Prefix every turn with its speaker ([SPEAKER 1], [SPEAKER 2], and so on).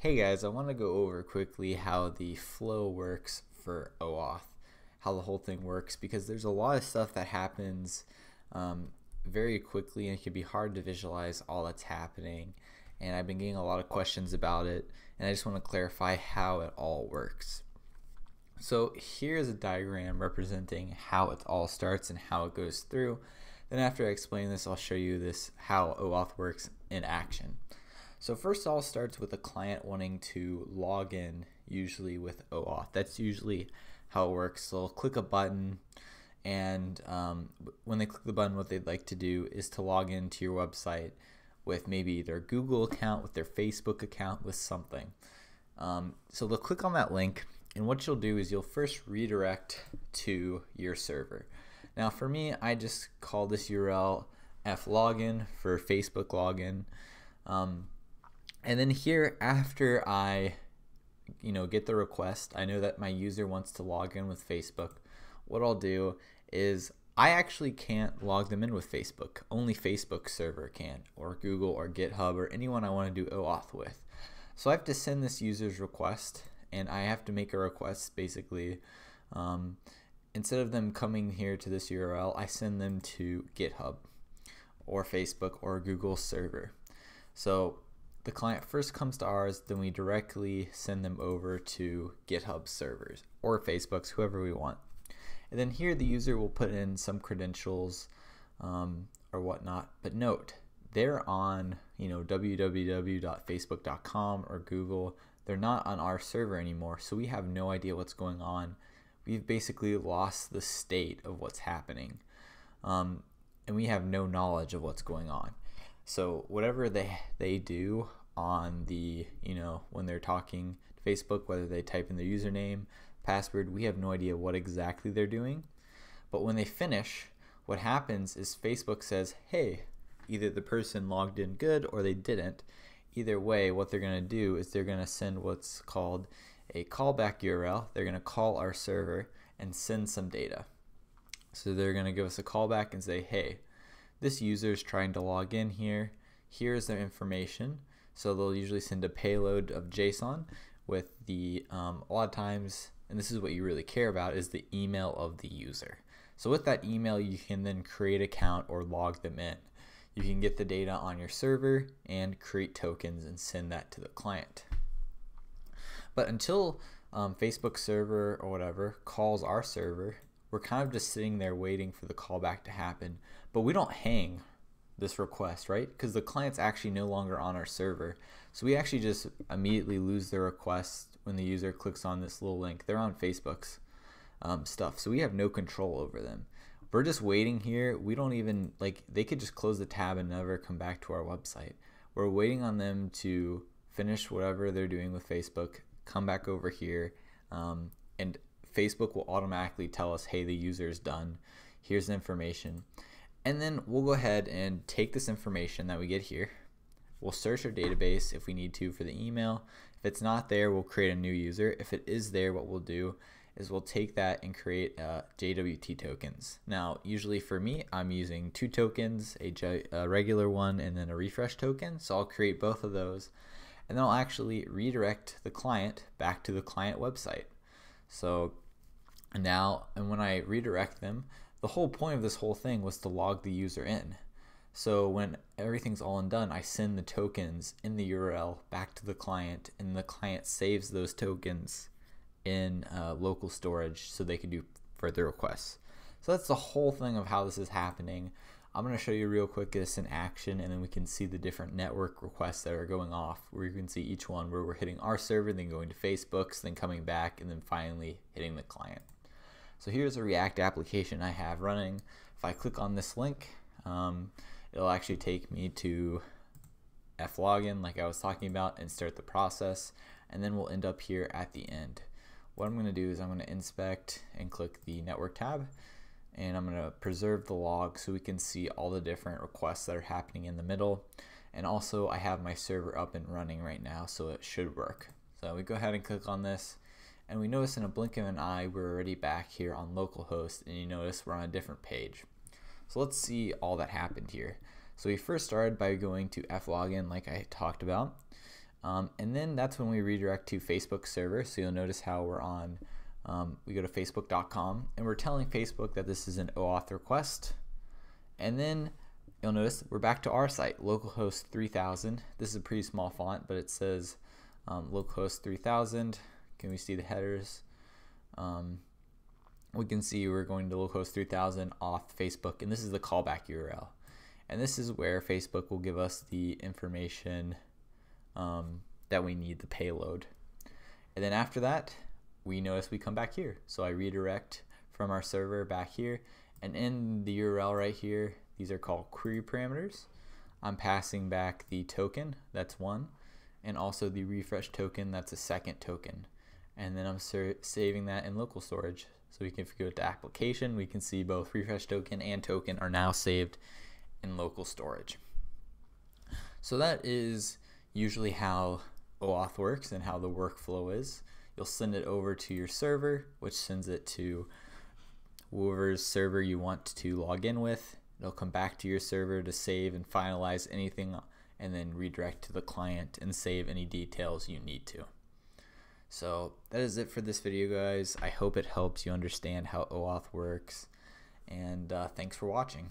[SPEAKER 1] Hey guys, I want to go over quickly how the flow works for OAuth, how the whole thing works, because there's a lot of stuff that happens um, very quickly and it can be hard to visualize all that's happening. And I've been getting a lot of questions about it, and I just want to clarify how it all works. So here's a diagram representing how it all starts and how it goes through. Then after I explain this, I'll show you this how OAuth works in action. So first all starts with a client wanting to log in usually with OAuth. That's usually how it works. They'll click a button and um, when they click the button what they'd like to do is to log into your website with maybe their Google account, with their Facebook account, with something. Um, so they'll click on that link and what you'll do is you'll first redirect to your server. Now for me, I just call this URL flogin for Facebook login. Um, and then here, after I, you know, get the request, I know that my user wants to log in with Facebook. What I'll do is I actually can't log them in with Facebook. Only Facebook server can, or Google, or GitHub, or anyone I want to do OAuth with. So I have to send this user's request, and I have to make a request basically. Um, instead of them coming here to this URL, I send them to GitHub, or Facebook, or Google server. So the client first comes to ours, then we directly send them over to GitHub servers or Facebook's, whoever we want. And then here the user will put in some credentials um, or whatnot. But note, they're on you know www.facebook.com or Google. They're not on our server anymore, so we have no idea what's going on. We've basically lost the state of what's happening, um, and we have no knowledge of what's going on. So whatever they they do on the you know when they're talking to Facebook, whether they type in their username, password, we have no idea what exactly they're doing. But when they finish, what happens is Facebook says, "Hey, either the person logged in good or they didn't." Either way, what they're going to do is they're going to send what's called a callback URL. They're going to call our server and send some data. So they're going to give us a callback and say, "Hey, this user is trying to log in here. Here's their information. So they'll usually send a payload of JSON with the, um, a lot of times, and this is what you really care about, is the email of the user. So with that email, you can then create account or log them in. You can get the data on your server and create tokens and send that to the client. But until um, Facebook server or whatever calls our server, we're kind of just sitting there waiting for the callback to happen. But we don't hang this request, right? Because the client's actually no longer on our server. So we actually just immediately lose the request when the user clicks on this little link. They're on Facebook's um, stuff. So we have no control over them. We're just waiting here. We don't even, like, they could just close the tab and never come back to our website. We're waiting on them to finish whatever they're doing with Facebook, come back over here, um, and Facebook will automatically tell us, hey, the user is done. Here's the information. And then we'll go ahead and take this information that we get here. We'll search our database if we need to for the email. If it's not there, we'll create a new user. If it is there, what we'll do is we'll take that and create uh, JWT tokens. Now, usually for me, I'm using two tokens, a, a regular one and then a refresh token. So I'll create both of those and then I'll actually redirect the client back to the client website. So now, and when I redirect them, the whole point of this whole thing was to log the user in. So when everything's all done, I send the tokens in the URL back to the client, and the client saves those tokens in uh, local storage so they can do further requests. So that's the whole thing of how this is happening. I'm going to show you real quick this in action and then we can see the different network requests that are going off where you can see each one where we're hitting our server, then going to Facebook's, then coming back, and then finally hitting the client. So here's a React application I have running. If I click on this link, um, it'll actually take me to flogin like I was talking about and start the process and then we'll end up here at the end. What I'm going to do is I'm going to inspect and click the network tab and I'm going to preserve the log so we can see all the different requests that are happening in the middle and also I have my server up and running right now so it should work. So we go ahead and click on this and we notice in a blink of an eye we're already back here on localhost and you notice we're on a different page. So let's see all that happened here. So we first started by going to flogin like I talked about. Um, and then that's when we redirect to Facebook server. So you'll notice how we're on, um, we go to facebook.com and we're telling Facebook that this is an OAuth request. And then you'll notice we're back to our site, localhost 3000. This is a pretty small font, but it says um, localhost 3000. Can we see the headers? Um, we can see we're going to localhost 3000 off Facebook, and this is the callback URL. And this is where Facebook will give us the information um, that we need, the payload. And then after that, we notice we come back here. So I redirect from our server back here, and in the URL right here, these are called query parameters. I'm passing back the token, that's one, and also the refresh token, that's a second token. And then I'm saving that in local storage. So we can if we go to application, we can see both refresh token and token are now saved in local storage. So that is usually how OAuth works and how the workflow is. You'll send it over to your server, which sends it to whoever's server you want to log in with. It'll come back to your server to save and finalize anything and then redirect to the client and save any details you need to. So that is it for this video guys. I hope it helps you understand how OAuth works and uh, thanks for watching.